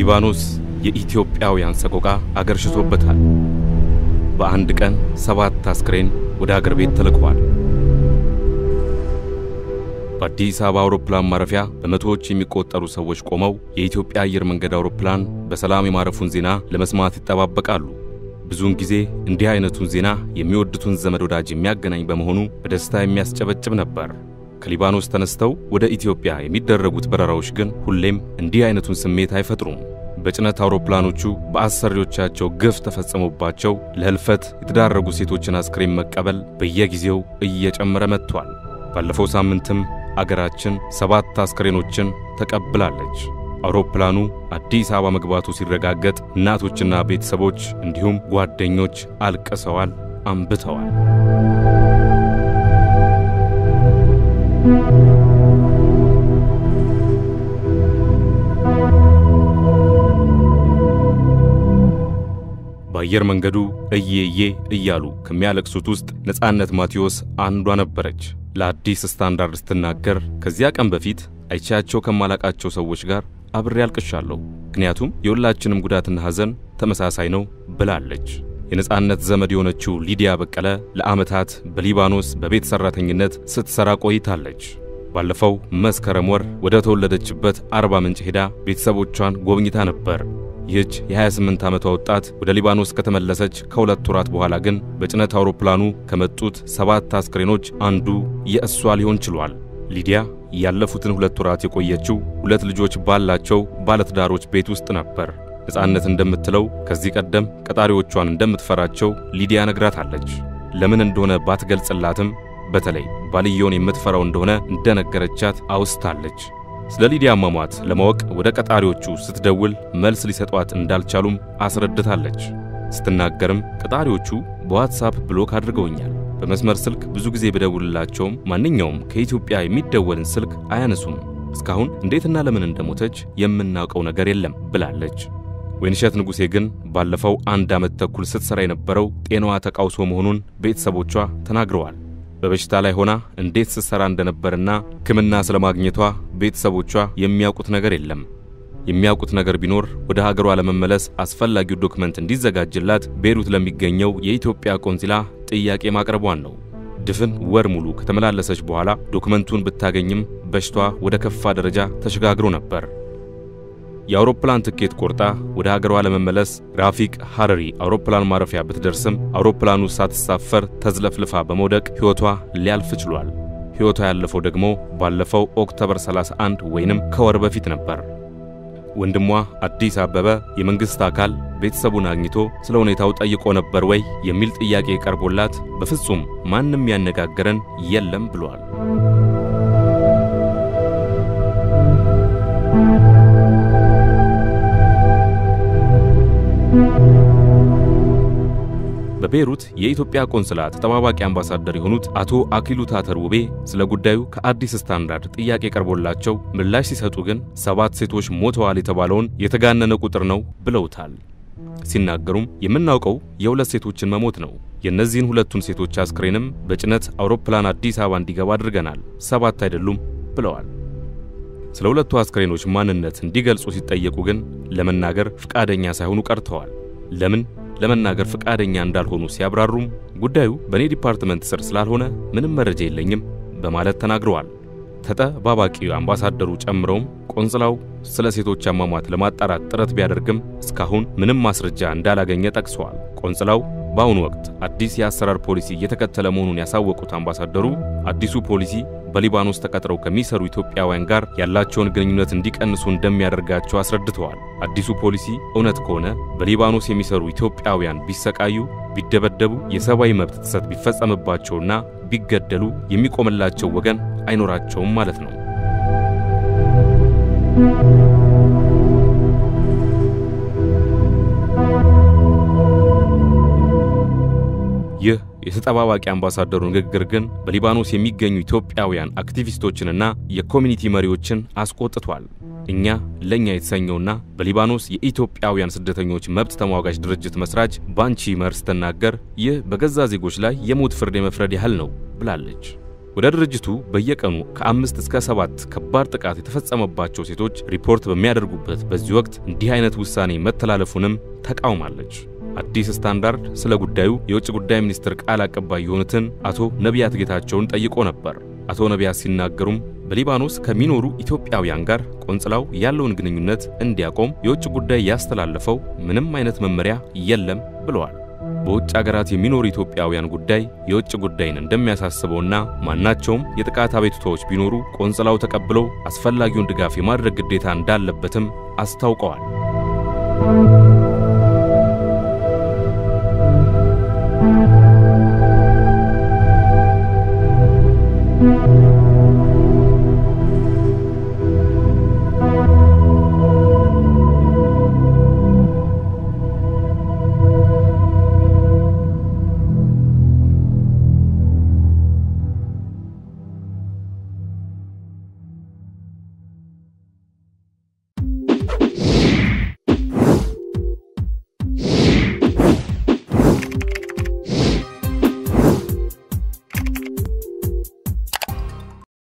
በሊባኖስ የኢትዮጵያውያን ሰቆቃ አገርሽቶበታል። በአንድ ቀን ሰባት አስክሬን ወደ አገር ቤት ተልከዋል። በአዲስ አበባ አውሮፕላን ማረፊያ በመቶዎች የሚቆጠሩ ሰዎች ቆመው የኢትዮጵያ አየር መንገድ አውሮፕላን በሰላም የማረፉን ዜና ለመስማት ይጠባበቃሉ። ብዙውን ጊዜ እንዲህ አይነቱን ዜና የሚወዱትን ዘመድ ወዳጅ የሚያገናኝ በመሆኑ በደስታ የሚያስጨበጭብ ነበር። ከሊባኖስ ተነስተው ወደ ኢትዮጵያ የሚደረጉት በረራዎች ግን ሁሌም እንዲህ አይነቱን ስሜት አይፈጥሩም። በጭነት አውሮፕላኖቹ በአሰሪዎቻቸው ግፍ ተፈጽሞባቸው ለህልፈት የተዳረጉ ሴቶችን አስክሬን መቀበል በየጊዜው እየጨመረ መጥቷል። ባለፈው ሳምንትም አገራችን ሰባት አስክሬኖችን ተቀብላለች። አውሮፕላኑ አዲስ አበባ መግባቱ ሲረጋገጥ እናቶችና ቤተሰቦች እንዲሁም ጓደኞች አልቅሰዋል፣ አንብተዋል። በአየር መንገዱ እየዬ እያሉ ከሚያለቅሱት ውስጥ ነፃነት ማቴዎስ አንዷ ነበረች። ለአዲስ ስታንዳርድ ስትናገር ከዚያ ቀን በፊት አይቻቸው ከማላቃቸው ሰዎች ጋር አብሬ አልቅሻለሁ፣ ምክንያቱም የሁላችንም ጉዳትና ሐዘን ተመሳሳይ ነው ብላለች። የነፃነት ዘመድ የሆነችው ሊዲያ በቀለ ለዓመታት በሊባኖስ በቤት ሠራተኝነት ስትሠራ ቆይታለች። ባለፈው መስከረም ወር ወደ ተወለደችበት አርባ ምንጭ ሄዳ ቤተሰቦቿን ጎብኝታ ነበር። ይህች የ28 ዓመቷ ወጣት ወደ ሊባኖስ ከተመለሰች ከሁለት ወራት በኋላ ግን በጭነት አውሮፕላኑ ከመጡት ሰባት አስክሬኖች አንዱ የእሷ ሊሆን ችሏል። ሊዲያ ያለፉትን ሁለት ወራት የቆየችው ሁለት ልጆች ባላቸው ባለትዳሮች ቤት ውስጥ ነበር። ነፃነት እንደምትለው ከዚህ ቀደም ቀጣሪዎቿን እንደምትፈራቸው ሊዲያ ነግራታለች። ለምን እንደሆነ ባትገልጽላትም በተለይ ባልየውን የምትፈራው እንደሆነ እንደነገረቻት አውስታለች። ስለ ሊዲያ አሟሟት ለማወቅ ወደ ቀጣሪዎቹ ስትደውል መልስ ሊሰጧት እንዳልቻሉም አስረድታለች። ስትናገርም ቀጣሪዎቹ በዋትሳፕ ብሎክ አድርገውኛል። በመስመር ስልክ ብዙ ጊዜ በደውልላቸውም ማንኛውም ከኢትዮጵያ የሚደወልን ስልክ አያነሱም። እስካሁን እንዴትና ለምን እንደሞተች የምናውቀው ነገር የለም ብላለች። ወይንሸት ንጉሴ ግን ባለፈው አንድ ዓመት ተኩል ስትሰራ የነበረው ጤናዋ ተቃውሶ መሆኑን ቤተሰቦቿ ተናግረዋል። በበሽታ ላይ ሆና እንዴት ስትሰራ እንደነበርና ሕክምና ስለማግኘቷ ቤተሰቦቿ የሚያውቁት ነገር የለም። የሚያውቁት ነገር ቢኖር ወደ ሀገሯ ለመመለስ አስፈላጊው ዶክመንት እንዲዘጋጅላት ቤይሩት ለሚገኘው የኢትዮጵያ ቆንሲላ ጥያቄ ማቅረቧን ነው። ድፍን ወር ሙሉ ከተመላለሰች በኋላ ዶክመንቱን ብታገኝም በሽቷ ወደ ከፋ ደረጃ ተሸጋግሮ ነበር። የአውሮፕላን ትኬት ቆርጣ ወደ ሀገሯ ለመመለስ ራፊቅ ሐረሪ አውሮፕላን ማረፊያ ብትደርስም አውሮፕላኑ ሳትሳፈር ተዝለፍልፋ በመውደቅ ሕይወቷ ሊያልፍ ችሏል። ሕይወቷ ያለፈው ደግሞ ባለፈው ኦክቶበር 31 ወይንም ከወር በፊት ነበር። ወንድሟ አዲስ አበበ የመንግሥት አካል ቤተሰቡን አግኝቶ ስለ ሁኔታው ጠይቆ ነበር ወይ የሚል ጥያቄ ቀርቦላት በፍጹም ማንም ያነጋገረን የለም ብሏል። በቤይሩት የኢትዮጵያ ቆንስላ ተጠባባቂ አምባሳደር የሆኑት አቶ አክሊሉ ታተር ውቤ ስለ ጉዳዩ ከአዲስ ስታንዳርድ ጥያቄ ቀርቦላቸው ምላሽ ሲሰጡ ግን ሰባት ሴቶች ሞተዋል የተባለውን የተጋነነ ቁጥር ነው ብለውታል። ሲናገሩም የምናውቀው የሁለት ሴቶችን መሞት ነው። የእነዚህን ሁለቱን ሴቶች አስክሬንም በጭነት አውሮፕላን አዲስ አበባ እንዲገባ አድርገናል። ሰባት አይደሉም ብለዋል። ስለ ሁለቱ አስክሬኖች ማንነት እንዲገልጹ ሲጠየቁ ግን ለመናገር ፍቃደኛ ሳይሆኑ ቀርተዋል። ለምን ለመናገር ፍቃደኛ እንዳልሆኑ ሲያብራሩም ጉዳዩ በእኔ ዲፓርትመንት ስር ስላልሆነ ምንም መረጃ የለኝም በማለት ተናግረዋል። ተጠባባቂው አምባሳደሩ ጨምረውም ቆንስላው ስለ ሴቶች አሟሟት ለማጣራት ጥረት ቢያደርግም እስካሁን ምንም ማስረጃ እንዳላገኘ ጠቅሰዋል። ቆንስላው በአሁኑ ወቅት አዲስ የአሰራር ፖሊሲ እየተከተለ መሆኑን ያሳወቁት አምባሳደሩ አዲሱ ፖሊሲ በሊባኖስ ተቀጥረው ከሚሰሩ ኢትዮጵያውያን ጋር ያላቸውን ግንኙነት እንዲቀንሱ እንደሚያደርጋቸው አስረድተዋል። አዲሱ ፖሊሲ እውነት ከሆነ በሊባኖስ የሚሰሩ ኢትዮጵያውያን ቢሰቃዩ፣ ቢደበደቡ፣ የሰብአዊ መብት ጥሰት ቢፈጸምባቸውና ቢገደሉ የሚቆምላቸው ወገን አይኖራቸውም ማለት ነው። የተጠባባቂ አምባሳደሩ ንግግር ግን በሊባኖስ የሚገኙ ኢትዮጵያውያን አክቲቪስቶችንና የኮሚኒቲ መሪዎችን አስቆጥቷል። እኛ ለእኛ የተሰኘውና በሊባኖስ የኢትዮጵያውያን ስደተኞች መብት ተሟጋች ድርጅት መስራች ባንቺ ይመር ስትናገር ይህ በገዛ ዜጎች ላይ የሞት ፍርድ የመፍረድ ያህል ነው ብላለች። ወደ ድርጅቱ በየቀኑ ከአምስት እስከ ሰባት ከባድ ጥቃት የተፈጸመባቸው ሴቶች ሪፖርት በሚያደርጉበት በዚህ ወቅት እንዲህ አይነት ውሳኔ መተላለፉንም ተቃውማለች። አዲስ ስታንዳርድ ስለ ጉዳዩ የውጭ ጉዳይ ሚኒስትር ቃል አቀባይ የሆኑትን አቶ ነቢያት ጌታቸውን ጠይቆ ነበር። አቶ ነቢያት ሲናገሩም በሊባኖስ ከሚኖሩ ኢትዮጵያውያን ጋር ቆንጽላው ያለውን ግንኙነት እንዲያቆም የውጭ ጉዳይ ያስተላለፈው ምንም አይነት መመሪያ የለም ብለዋል። በውጭ አገራት የሚኖሩ ኢትዮጵያውያን ጉዳይ የውጭ ጉዳይን እንደሚያሳስበውና ማናቸውም የጥቃት አቤቱታዎች ቢኖሩ ቆንጽላው ተቀብለው አስፈላጊውን ድጋፍ የማድረግ ግዴታ እንዳለበትም አስታውቀዋል።